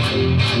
Bye.